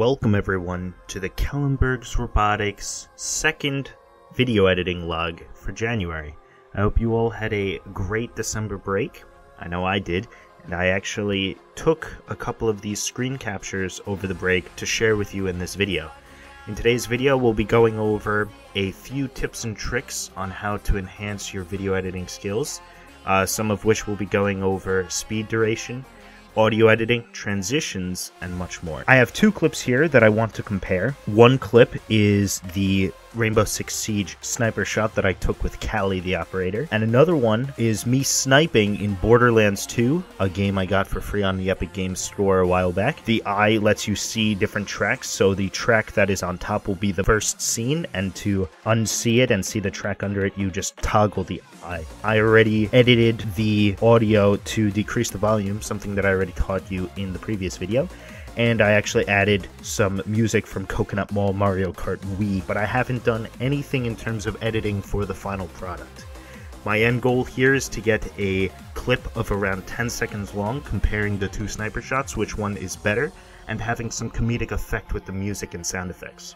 Welcome everyone to the Kellenberg's Robotics second video editing log for January. I hope you all had a great December break. I know I did, and I actually took a couple of these screen captures over the break to share with you in this video. In today's video, we'll be going over a few tips and tricks on how to enhance your video editing skills, uh, some of which we'll be going over speed duration, audio editing, transitions, and much more. I have two clips here that I want to compare. One clip is the Rainbow Six Siege sniper shot that I took with Kali the operator, and another one is me sniping in Borderlands 2, a game I got for free on the Epic Games Store a while back. The eye lets you see different tracks, so the track that is on top will be the first scene, and to unsee it and see the track under it, you just toggle the I already edited the audio to decrease the volume, something that I already taught you in the previous video and I actually added some music from Coconut Mall Mario Kart Wii, but I haven't done anything in terms of editing for the final product. My end goal here is to get a clip of around 10 seconds long comparing the two sniper shots, which one is better, and having some comedic effect with the music and sound effects.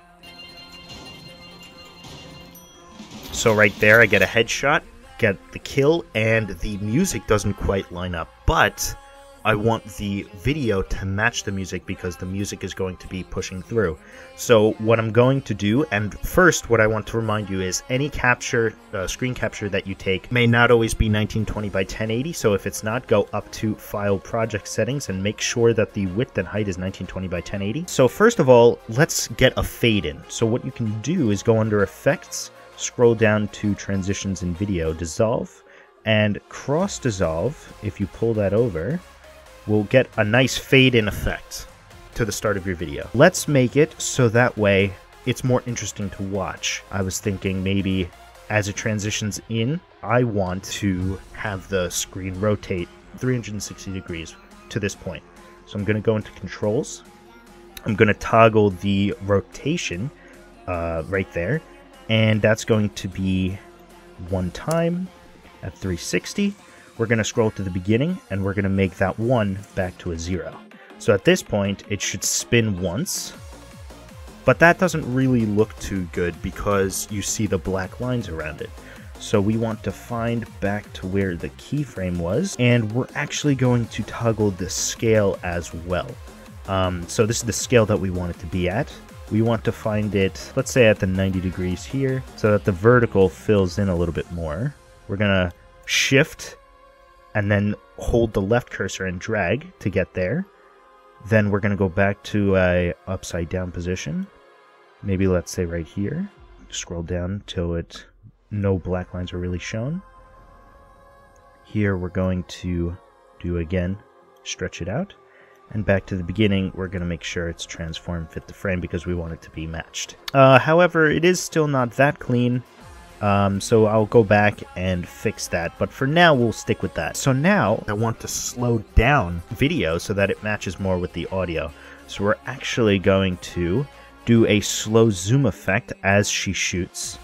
So right there I get a headshot, get the kill, and the music doesn't quite line up, but I want the video to match the music because the music is going to be pushing through. So what I'm going to do, and first what I want to remind you is any capture, uh, screen capture that you take may not always be 1920 by 1080, so if it's not, go up to File Project Settings and make sure that the width and height is 1920 by 1080. So first of all, let's get a fade in. So what you can do is go under Effects, scroll down to Transitions in Video, Dissolve, and Cross Dissolve, if you pull that over, will get a nice fade in effect to the start of your video. Let's make it so that way it's more interesting to watch. I was thinking maybe as it transitions in, I want to have the screen rotate 360 degrees to this point. So I'm going to go into controls. I'm going to toggle the rotation uh, right there. And that's going to be one time at 360 we're going to scroll to the beginning and we're going to make that 1 back to a 0. So at this point, it should spin once, but that doesn't really look too good because you see the black lines around it. So we want to find back to where the keyframe was, and we're actually going to toggle the scale as well. Um, so this is the scale that we want it to be at. We want to find it, let's say at the 90 degrees here, so that the vertical fills in a little bit more. We're going to shift and then hold the left cursor and drag to get there. Then we're going to go back to a upside down position. Maybe let's say right here. Scroll down till it no black lines are really shown. Here we're going to do again, stretch it out. And back to the beginning, we're going to make sure it's transform fit the frame because we want it to be matched. Uh, however, it is still not that clean. Um, so I'll go back and fix that. But for now, we'll stick with that. So now I want to slow down video so that it matches more with the audio. So we're actually going to do a slow zoom effect as she shoots.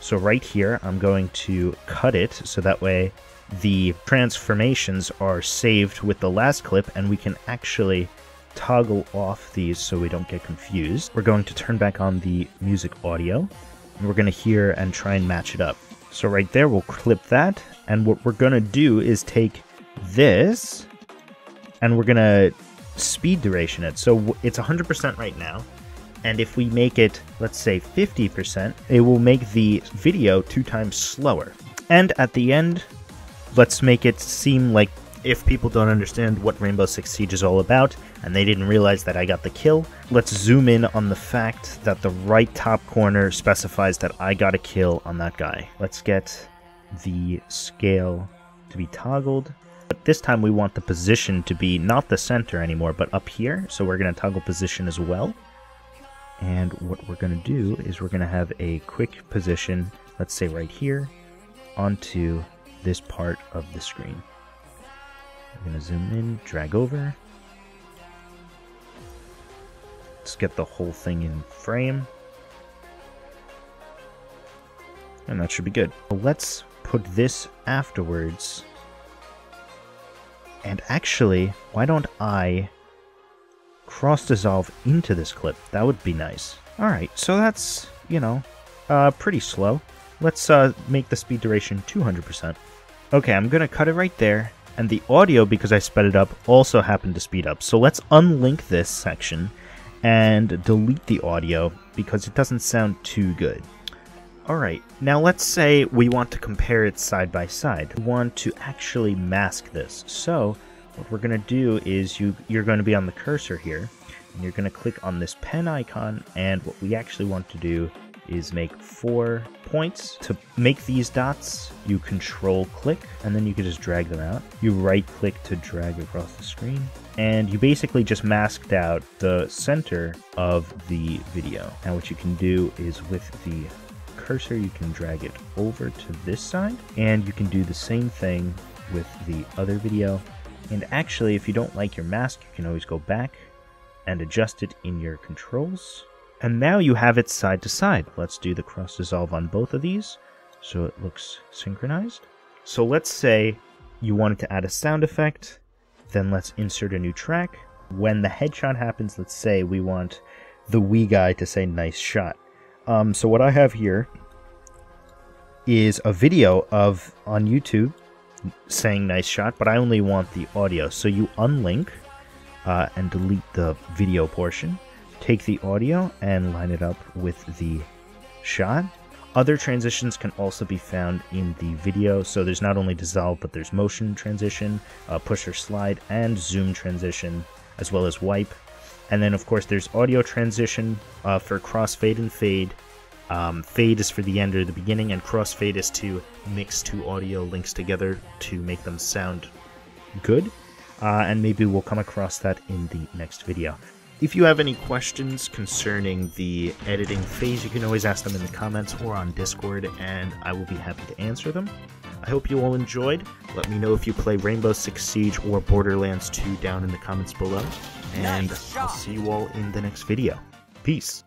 So right here, I'm going to cut it so that way the transformations are saved with the last clip and we can actually toggle off these so we don't get confused. We're going to turn back on the music audio and we're going to hear and try and match it up. So right there, we'll clip that, and what we're going to do is take this, and we're going to speed duration it. So it's 100% right now, and if we make it, let's say 50%, it will make the video two times slower. And at the end, let's make it seem like if people don't understand what Rainbow Six Siege is all about, and they didn't realize that I got the kill, let's zoom in on the fact that the right top corner specifies that I got a kill on that guy. Let's get the scale to be toggled. But this time we want the position to be not the center anymore, but up here. So we're going to toggle position as well. And what we're going to do is we're going to have a quick position, let's say right here, onto this part of the screen. I'm going to zoom in, drag over. Let's get the whole thing in frame. And that should be good. Let's put this afterwards. And actually, why don't I cross dissolve into this clip. That would be nice. Alright, so that's, you know, uh, pretty slow. Let's uh, make the speed duration 200%. Okay, I'm going to cut it right there. And the audio, because I sped it up, also happened to speed up. So let's unlink this section and delete the audio because it doesn't sound too good. Alright, now let's say we want to compare it side by side. We want to actually mask this. So what we're going to do is you, you're going to be on the cursor here, and you're going to click on this pen icon, and what we actually want to do is make four points. To make these dots, you control click, and then you can just drag them out. You right click to drag across the screen, and you basically just masked out the center of the video. Now what you can do is with the cursor, you can drag it over to this side, and you can do the same thing with the other video. And actually, if you don't like your mask, you can always go back and adjust it in your controls. And now you have it side to side. Let's do the cross dissolve on both of these so it looks synchronized. So let's say you wanted to add a sound effect, then let's insert a new track. When the headshot happens, let's say we want the Wii guy to say nice shot. Um, so what I have here is a video of on YouTube saying nice shot, but I only want the audio. So you unlink uh, and delete the video portion take the audio and line it up with the shot. Other transitions can also be found in the video, so there's not only dissolve, but there's motion transition, uh, push or slide, and zoom transition, as well as wipe. And then, of course, there's audio transition uh, for crossfade and fade. Um, fade is for the end or the beginning, and crossfade is to mix two audio links together to make them sound good. Uh, and maybe we'll come across that in the next video. If you have any questions concerning the editing phase, you can always ask them in the comments or on Discord, and I will be happy to answer them. I hope you all enjoyed. Let me know if you play Rainbow Six Siege or Borderlands 2 down in the comments below, and nice I'll see you all in the next video. Peace.